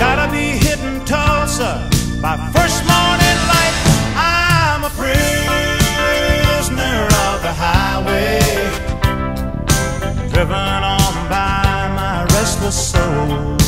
Gotta be hitting Tulsa by first morning light. I'm a prisoner of the highway, driven on by my restless soul.